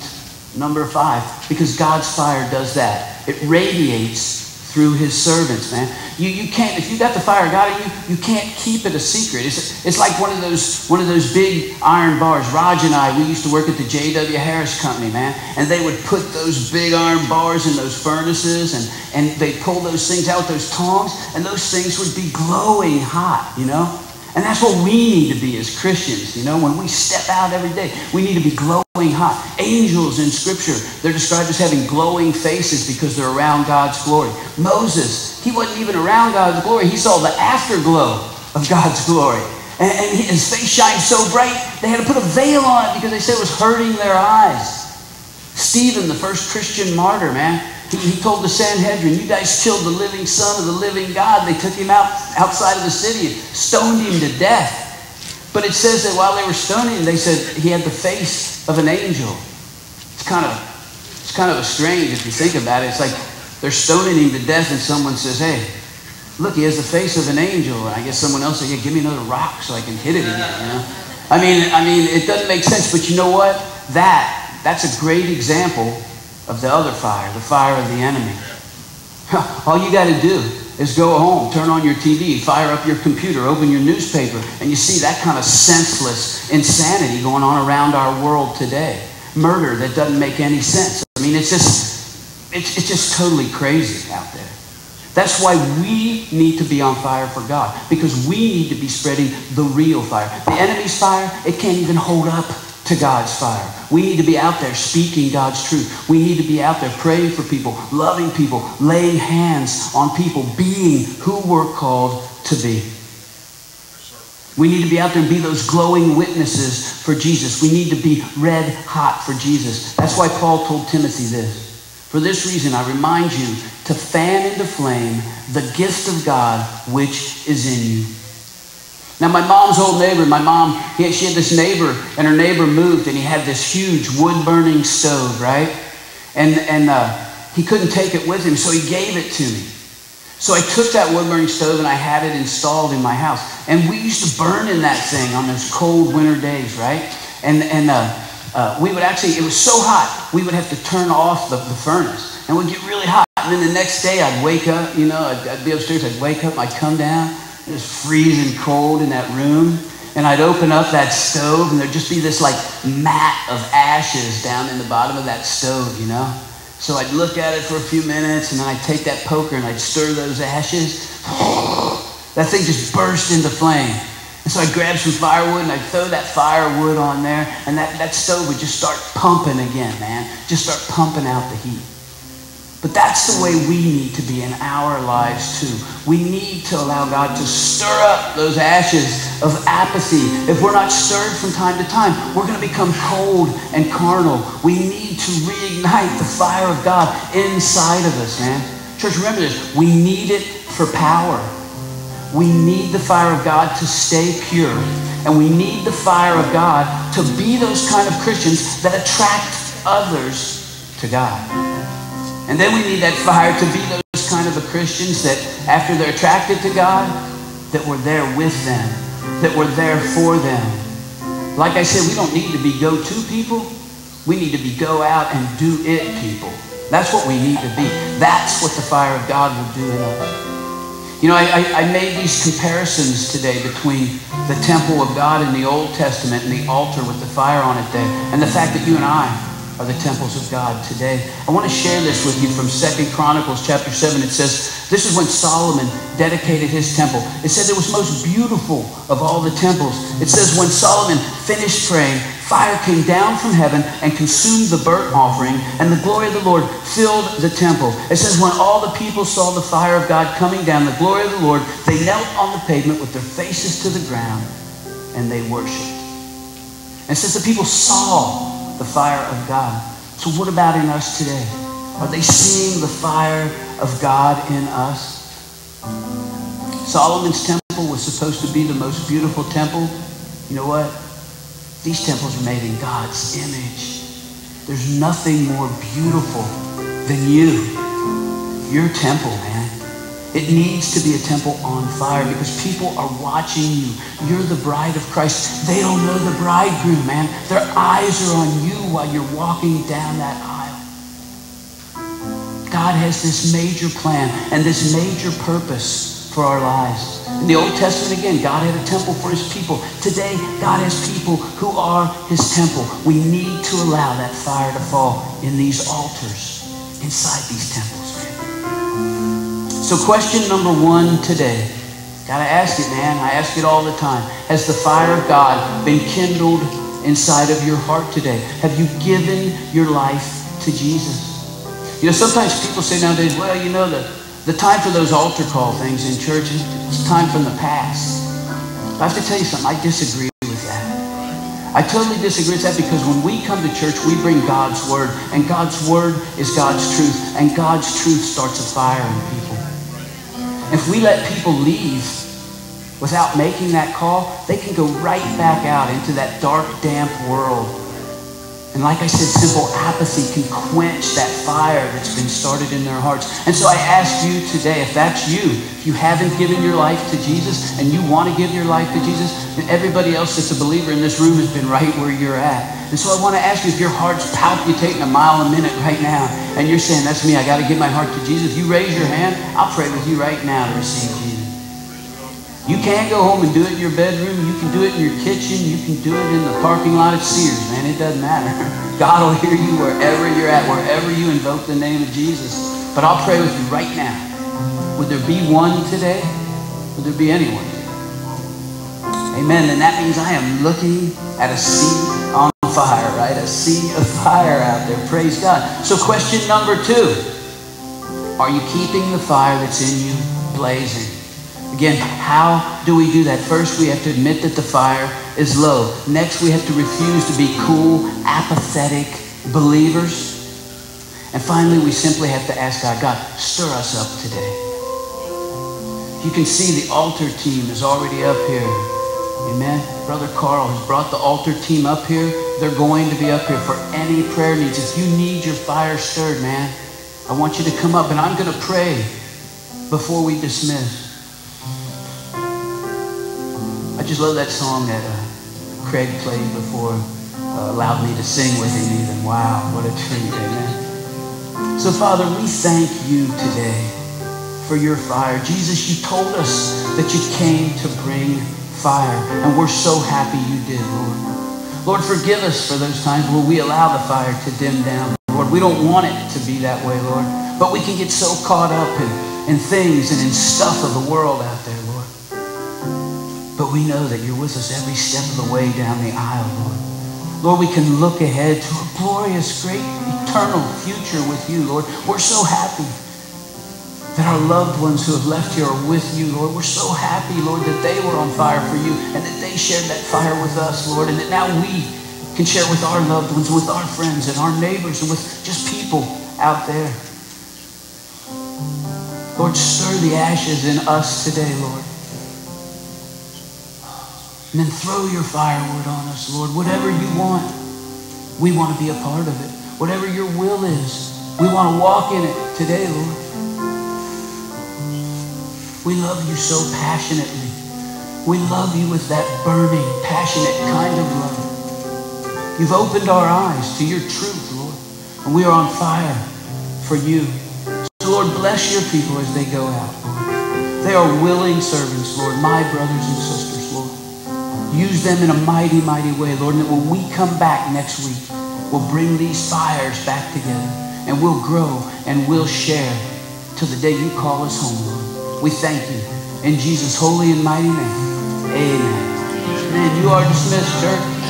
[SPEAKER 1] number five, because God's fire does that. It radiates through his servants, man. You, you can't, if you got the fire of God in you, you can't keep it a secret. It's, it's like one of those one of those big iron bars. Raj and I, we used to work at the J.W. Harris Company, man, and they would put those big iron bars in those furnaces, and, and they'd pull those things out those tongs, and those things would be glowing hot, you know? And that's what we need to be as Christians, you know? When we step out every day, we need to be glowing hot. Angels in Scripture, they're described as having glowing faces because they're around God's glory. Moses, he wasn't even around God's glory. He saw the afterglow of God's glory. And, and his face shined so bright, they had to put a veil on it because they said it was hurting their eyes. Stephen, the first Christian martyr, man, he, told the Sanhedrin, you guys killed the living son of the living God. They took him out outside of the city and stoned him to death. But it says that while they were stoning him, they said he had the face of an angel. It's kind of, it's kind of strange if you think about it. It's like they're stoning him to death and someone says, hey, look, he has the face of an angel. And I guess someone else said, yeah, give me another rock so I can hit it again, you know? I mean, I mean, it doesn't make sense, but you know what? That, that's a great example of the other fire, the fire of the enemy. All you got to do is go home, turn on your TV, fire up your computer, open your newspaper, and you see that kind of senseless insanity going on around our world today. Murder that doesn't make any sense. I mean, it's just, it's, it's just totally crazy out there. That's why we need to be on fire for God, because we need to be spreading the real fire. The enemy's fire, it can't even hold up to God's fire. We need to be out there speaking God's truth. We need to be out there praying for people, loving people, laying hands on people, being who we're called to be. We need to be out there and be those glowing witnesses for Jesus. We need to be red hot for Jesus. That's why Paul told Timothy this. For this reason, I remind you to fan into flame the gift of God which is in you. Now, my mom's old neighbor, my mom, she had this neighbor, and her neighbor moved, and he had this huge wood burning stove, right? And, and uh, he couldn't take it with him, so he gave it to me. So I took that wood burning stove and I had it installed in my house. And we used to burn in that thing on those cold winter days, right? And, and uh, uh, we would actually, it was so hot, we would have to turn off the, the furnace. And it would get really hot. And then the next day I'd wake up, you know, I'd, I'd be upstairs, I'd wake up, I'd come down, it was freezing cold in that room. And I'd open up that stove and there'd just be this like mat of ashes down in the bottom of that stove, you know? So I'd look at it for a few minutes and then I'd take that poker and I'd stir those ashes. that thing just burst into flame. And so I'd grab some firewood and I'd throw that firewood on there, and that, that stove would just start pumping again, man. Just start pumping out the heat. But that's the way we need to be in our lives too. We need to allow God to stir up those ashes of apathy. If we're not stirred from time to time, we're going to become cold and carnal. We need to reignite the fire of God inside of us, man. Church, remember this. We need it for power. We need the fire of God to stay pure. And we need the fire of God to be those kind of Christians that attract others to God. And then we need that fire to be those kind of Christians that after they're attracted to God, that we're there with them, that we're there for them. Like I said, we don't need to be go-to people. We need to be go out and do it people. That's what we need to be. That's what the fire of God will do in us. You know, I, I, made these comparisons today between the temple of God in the Old Testament and the altar with the fire on it there, and the fact that you and I are the temples of God today. I want to share this with you from Second Chronicles chapter 7. It says, this is when Solomon dedicated his temple. It said it was most beautiful of all the temples. It says when Solomon finished praying, fire came down from heaven and consumed the burnt offering, and the glory of the Lord filled the temple. It says when all the people saw the fire of God coming down, the glory of the Lord, they knelt on the pavement with their faces to the ground, and they worshiped. And says the people saw the fire of God. So what about in us today? Are they seeing the fire of God in us? Solomon's temple was supposed to be the most beautiful temple. You know what? These temples are made in God's image. There's nothing more beautiful than you. Your temple, man. It needs to be a temple on fire because people are watching you. You're the bride of Christ. They don't know the bridegroom, man. Their eyes are on you while you're walking down that aisle. God has this major plan and this major purpose for our lives. In the Old Testament, again, God had a temple for his people. Today, God has people who are his temple. We need to allow that fire to fall in these altars, inside these temples. So, question number one today. Gotta ask it, man. I ask it all the time. Has the fire of God been kindled inside of your heart today? Have you given your life to Jesus? You know, sometimes people say nowadays, well, you know, the, the time for those altar call things in church is time from the past. I have to tell you something. I disagree with that. I totally disagree with that because when we come to church, we bring God's word, and God's word is God's truth, and God's truth starts a fire in people. If we let people leave without making that call, they can go right back out into that dark, damp world And like I said, simple apathy can quench that fire that's been started in their hearts. And so I ask you today, if that's you, if you haven't given your life to Jesus and you want to give your life to Jesus, and everybody else that's a believer in this room has been right where you're at. And so I want to ask you if your heart's palpitating a mile a minute right now and you're saying, that's me, I got to give my heart to Jesus. You raise your hand, I'll pray with you right now to receive Jesus. You can't go home and do it in your bedroom. You can do it in your kitchen. You can do it in the parking lot at Sears, man. It doesn't matter. God will hear you wherever you're at, wherever you invoke the name of Jesus. But I'll pray with you right now. Would there be one today? Would there be anyone Amen. And that means I am looking at a sea on fire, right? A sea of fire out there. Praise God. So question number two. Are you keeping the fire that's in you blazing? Again, how do we do that? First, we have to admit that the fire is low. Next, we have to refuse to be cool, apathetic believers. And finally, we simply have to ask God, God, stir us up today. You can see the altar team is already up here. Amen. Brother Carl has brought the altar team up here. They're going to be up here for any prayer needs. If you need your fire stirred, man, I want you to come up and I'm going to pray before we dismiss. I just love that song that uh, Craig played before, uh, allowed me to sing with him even. Wow, what a treat, amen. So, Father, we thank you today for your fire. Jesus, you told us that you came to bring fire, and we're so happy you did, Lord. Lord, forgive us for those times where we allow the fire to dim down. Lord, we don't want it to be that way, Lord. But we can get so caught up in, in things and in stuff of the world out there, Lord. But we know that you're with us every step of the way down the aisle, Lord. Lord, we can look ahead to a glorious, great, eternal future with you, Lord. We're so happy that our loved ones who have left here are with you, Lord. We're so happy, Lord, that they were on fire for you and that they shared that fire with us, Lord, and that now we can share with our loved ones, with our friends and our neighbors and with just people out there. Lord, stir the ashes in us today, Lord. And then throw your firewood on us, Lord. Whatever you want, we want to be a part of it. Whatever your will is, we want to walk in it today, Lord. We love you so passionately. We love you with that burning, passionate kind of love. You've opened our eyes to your truth, Lord, and we are on fire for you. So, Lord, bless your people as they go out, Lord. They are willing servants, Lord, my brothers and sisters. Lord. Use them in a mighty, mighty way, Lord. And that when we come back next week, we'll bring these fires back together and we'll grow and we'll share till the day you call us home, Lord. We thank you. In Jesus' holy and mighty name, amen. Amen. You are dismissed, church.